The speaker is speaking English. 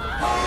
Oh!